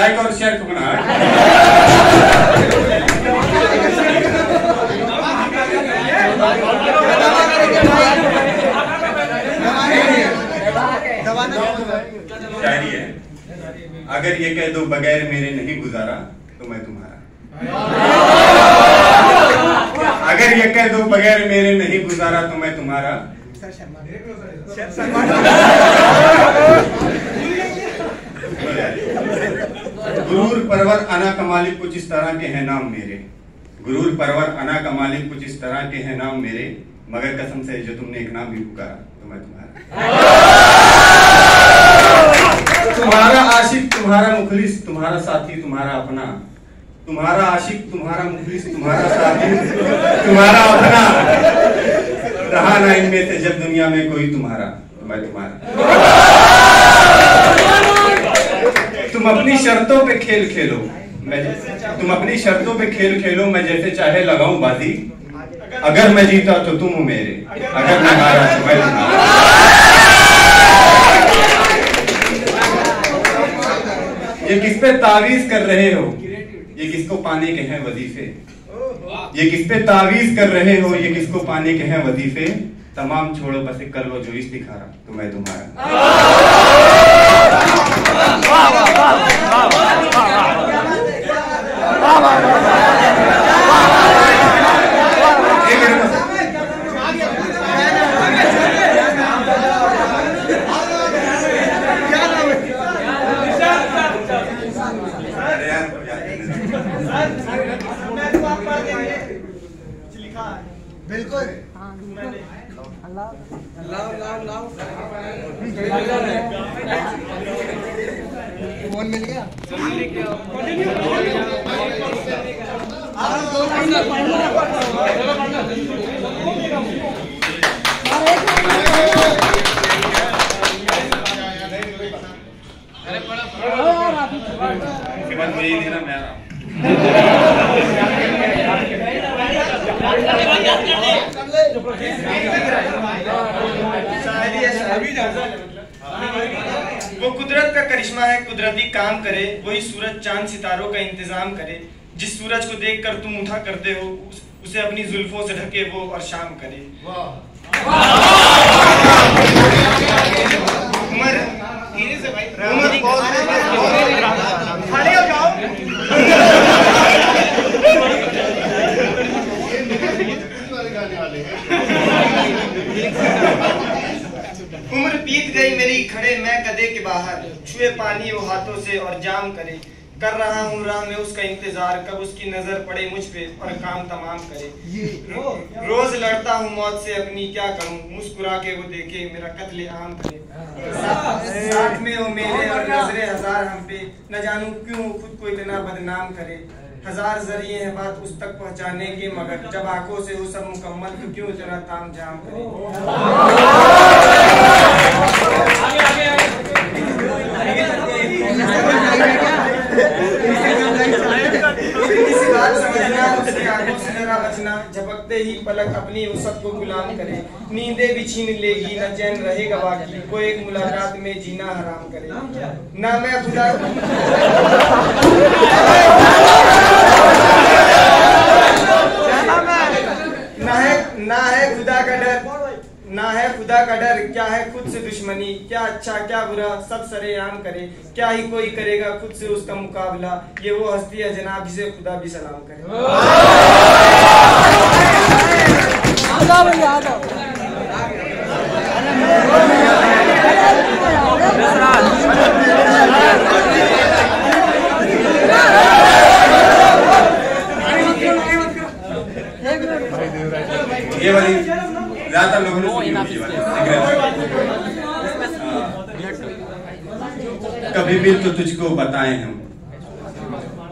Like और share करना शायरी है अगर ये कह दो बगैर मेरे नहीं गुजारा तो मैं तुम्हारा। अगर ये कह दो बगैर मेरे नहीं गुजारा तो मैं तुम्हारा। गुरूर परवर अना का मालिक कुछ इस तरह के हैं नाम मेरे। गुरूर परवर अना का मालिक कुछ इस तरह के हैं नाम मेरे, मगर कसम से जो तुमने एक नाम भी पुकारा तो मैं तुम्हारा। तुम्हारा आशिक, तुम्हारा मुखलिस, तुम्हारा साथी, तुम्हारा अपना। तुम्हारा आशिक, तुम्हारा मुखलिस, तुम्हारा साथी, तुम्हारा अपना। रहा ना इनमें से जब दुनिया में कोई तुम्हारा तो मैं तुम्हारा। तुम अपनी शर्तों पे खेल खेलो। मैं तुम अपनी शर्तों पे खेल खेलो, मैं जैसे चाहे लगाऊँ बाजी। अगर मैं जीता तो तुम हो मेरे। अगर मैं हारा तो मैं तुम्हारा। ये किस पे तावीज कर रहे हो? ये किसको पाने के हैं वजीफे? ये किस पे तावीज कर रहे हो? ये किसको पाने के हैं वजीफे? तमाम छोड़ो, बस एक कर लो जो इस दिखा रहा तो मैं तुम्हारा एक मिनट बस। अरे यार, बिल्कुल। फ़ोन मिल गया? मैं आ रहा हूँ। वो कुदरत का करिश्मा है कुदरती काम करे वही सूरज चाँद सितारों का इंतज़ाम करे। जिस सूरज को देखकर तुम उठा करते हो उसे अपनी जुल्फों से ढके वो और शाम करे उमर खड़े हो जाओ उम्र बीत गई मेरी खड़े मैं कदे के बाहर। छुए पानी वो हाथों से और जाम करे। कर रहा हूँ राह में उसका इंतज़ार कब उसकी नज़र पड़े मुझ पे और काम तमाम करे। रो- रोज लड़ता हूँ मौत से अपनी क्या करूँ? मुस्कुरा के वो देखे मेरा कत्ले आम करे। साथ में वो मेरे और नजरे हज़ार हम पे। न जानू क्यों खुद को इतना बदनाम करे। हज़ार ज़रिए हैं बात उस तक पहुँचाने के, मगर जब आँखों से वो सब मुकम्मल तो क्यों इतना ताम जाम जरा झपकते ही पलक अपनी उस को गुलाम करे। नींदे भी छीन लेगी, न चैन रहेगा बाकी वो एक मुलाकात में जीना हराम करे। ना मैं खुदा ना है ना है खुदा का डर खुदा का डर क्या है? खुद से दुश्मनी। क्या अच्छा क्या बुरा? सब सरेआम करे। क्या ही कोई करेगा? खुद से उसका मुकाबला। ये वो हस्ती है जनाब, जिसे खुदा भी सलाम करे ये वाली ज़्यादातर लोगों ने। कभी मिल तो तुझको बताए हम।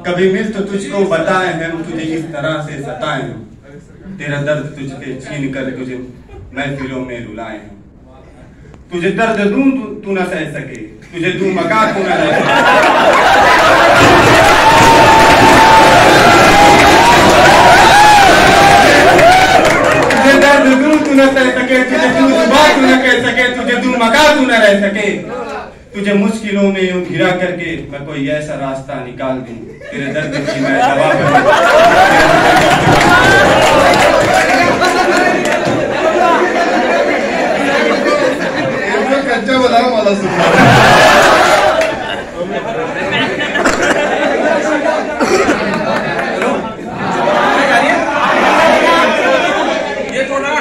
कभी मिल तो तुझको बताए हम तुझे इस तरह से सताए हम। तेरा दर्द तुझके छीन कर तुझे महफिलों में रुलाए हम। तुझे दर्द दूँ तू, तू न सह सके। तुझे दूँ मका तू न रह सके। मुश्किलों में यूँ घिरा करके मैं कोई ऐसा रास्ता निकाल दूँ, तेरे दर्द की मैं दवा ये थोड़ा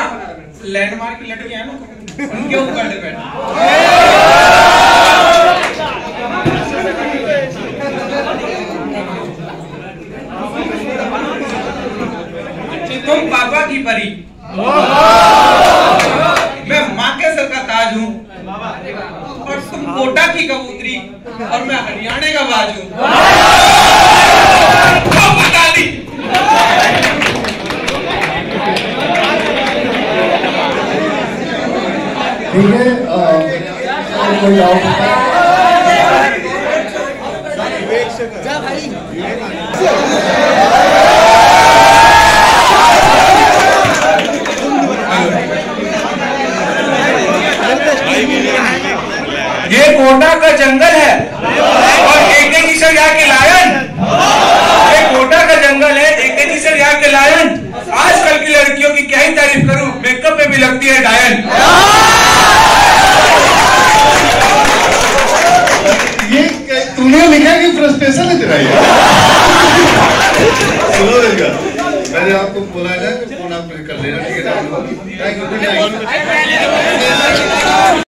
लैंडमार्क की लड़कियाँ है ना, उनके ऊपर डिपेंड तुम पापा की परी। मैं माँ के सर का ताज हूँ। और तुम कोटा की कबूतरी और मैं हरियाणा का बाज हूँ। ठीक है? जा भाई ये कोटा का जंगल है और एक एक किशोर यहाँ के लायन। ये कोटा का जंगल है एक एक किशोर यहाँ के लायन। आजकल की लड़कियों की क्या ही तारीफ़ करूँ मेकअप में भी लगती है डायन। ये तूने लिखा कि फ्रस्ट्रेशन है तेरा सुनो देखा मैंने आपको बोला है ना कि फ़ोन आप कर लेना ठीक है?